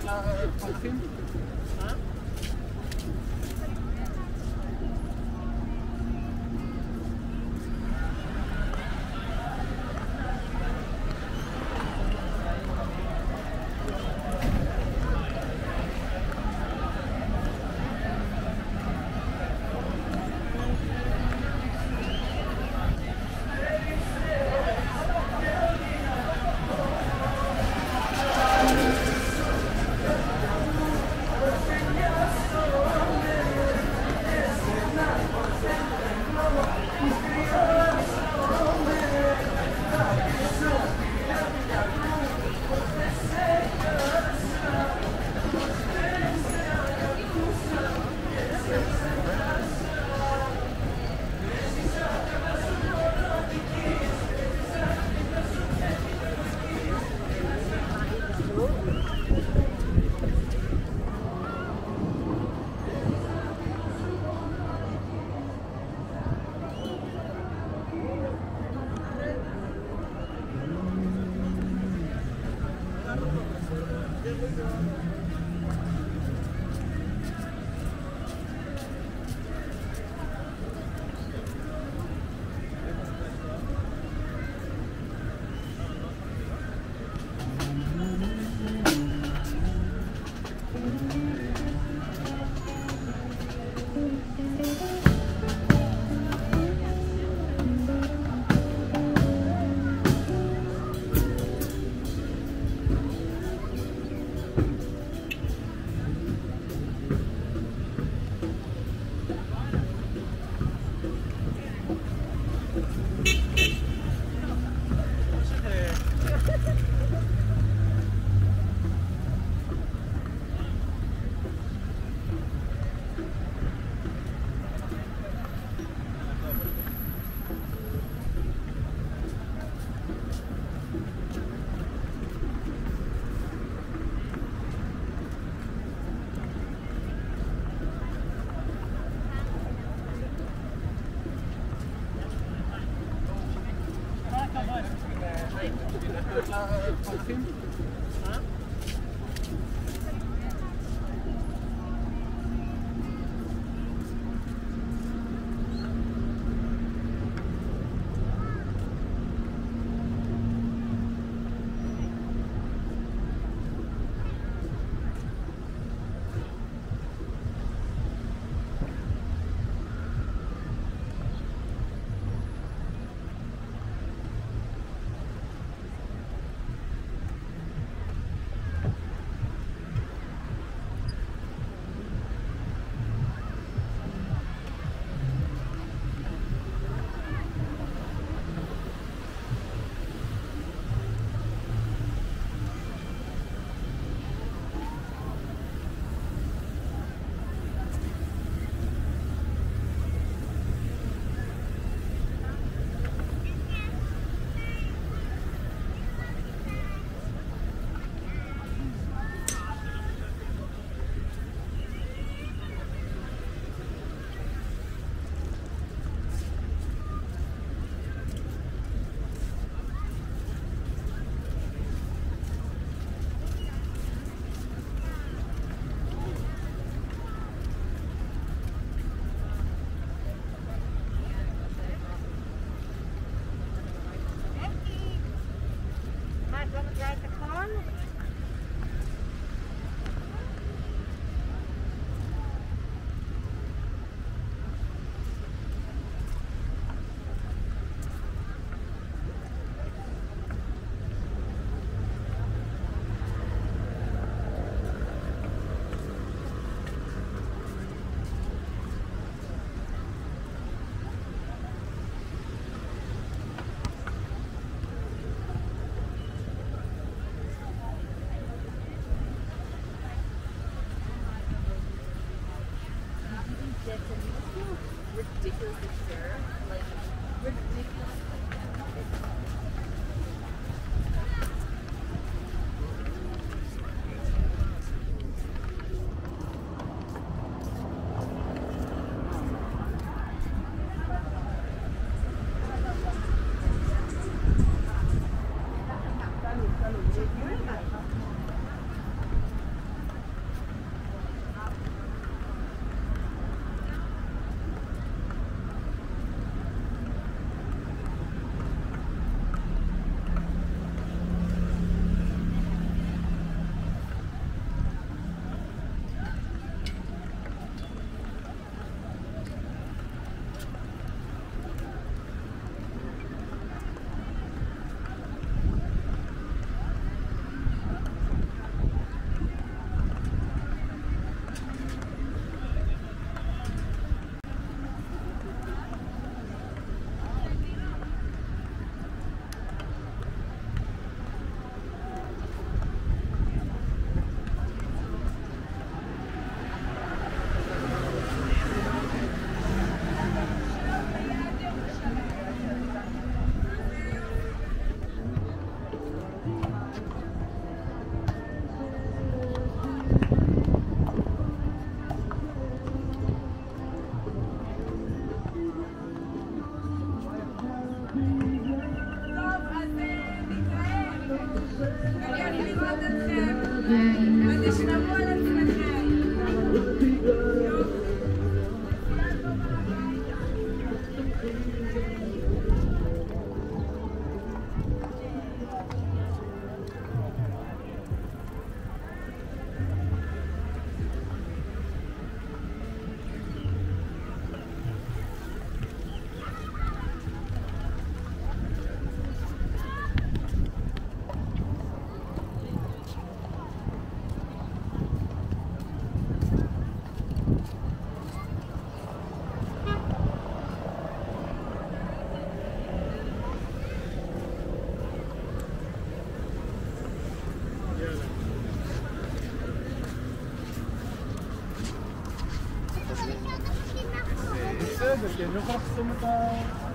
la, אני לראות אתכם. ותשמרו על עצמכם. 재밌었습니다.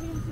Robin.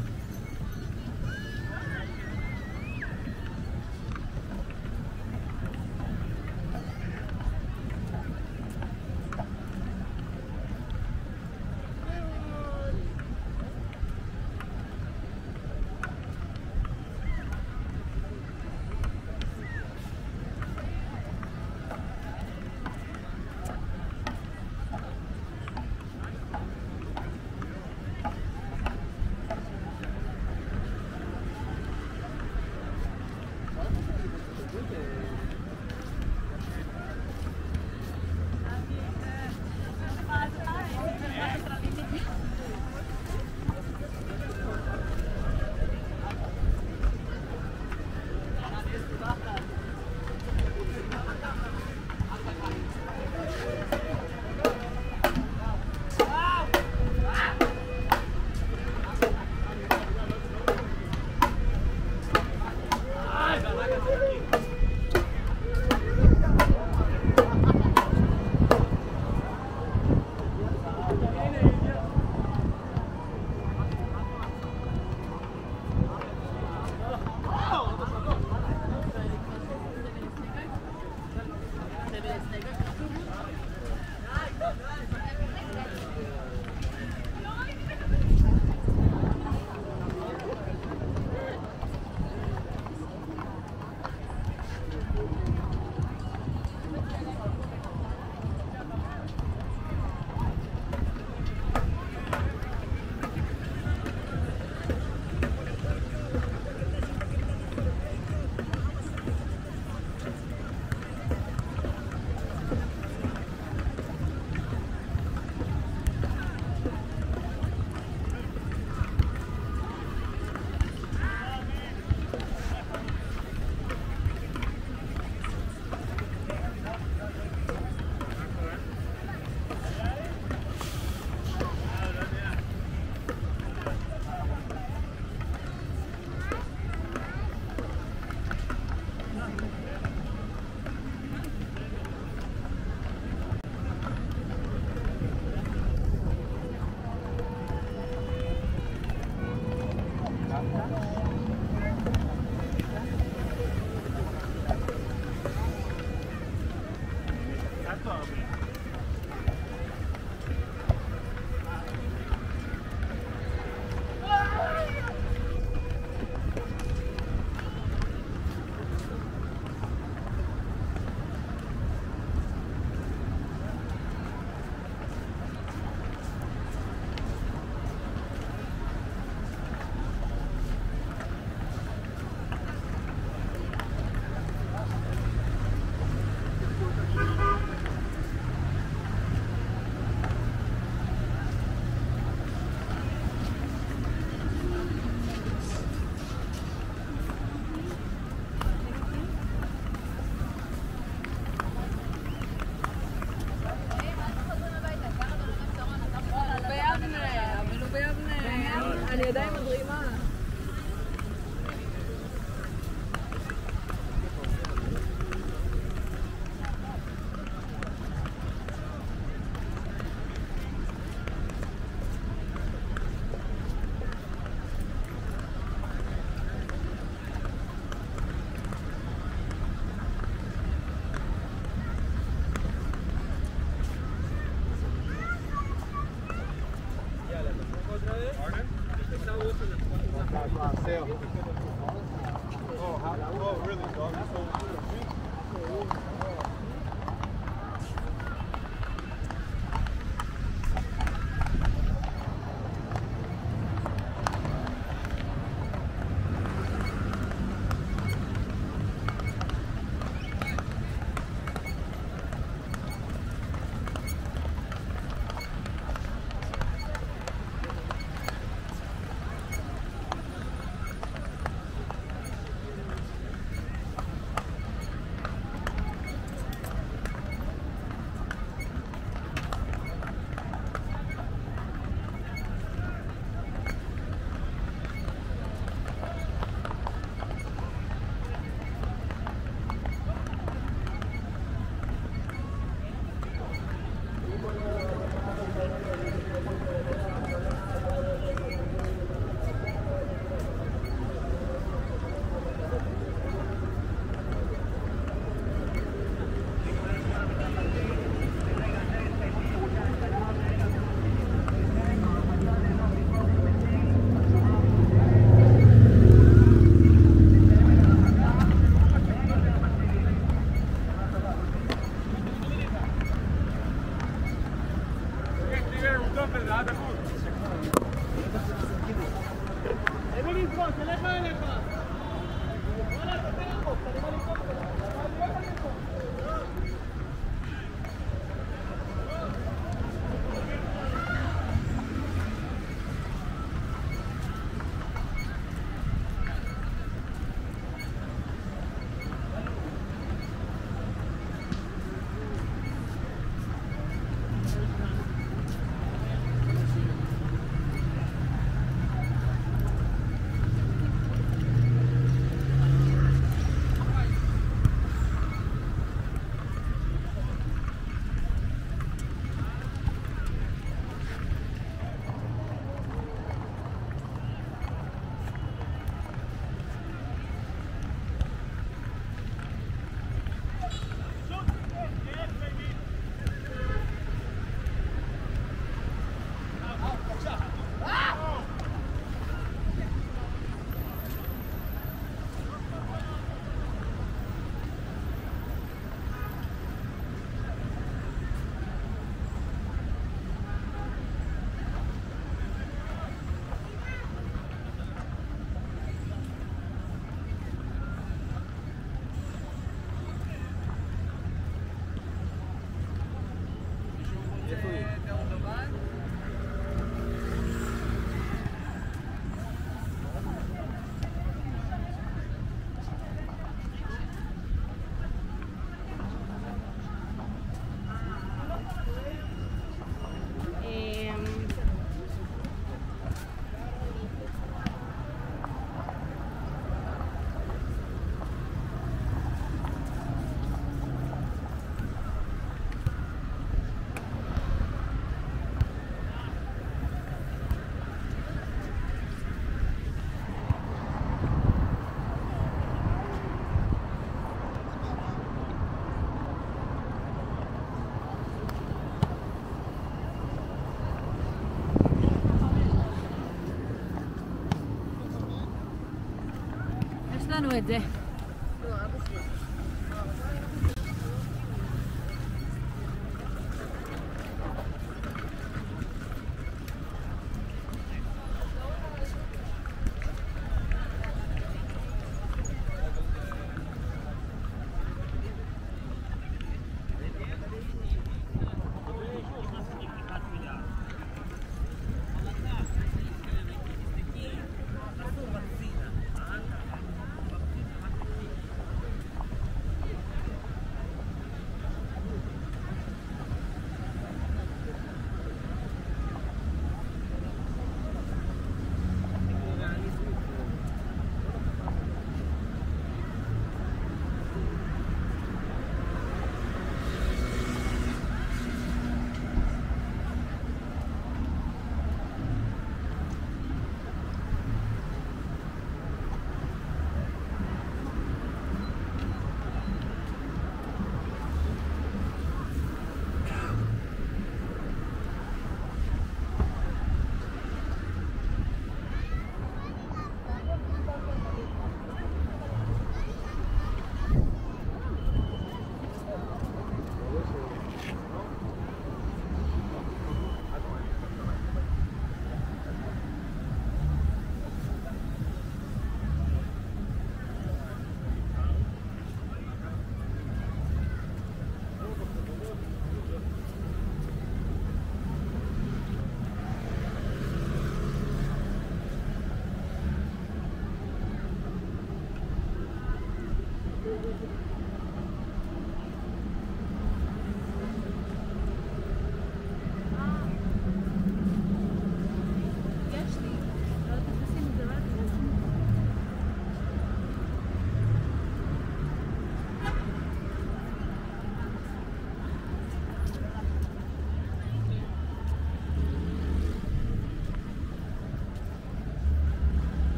with.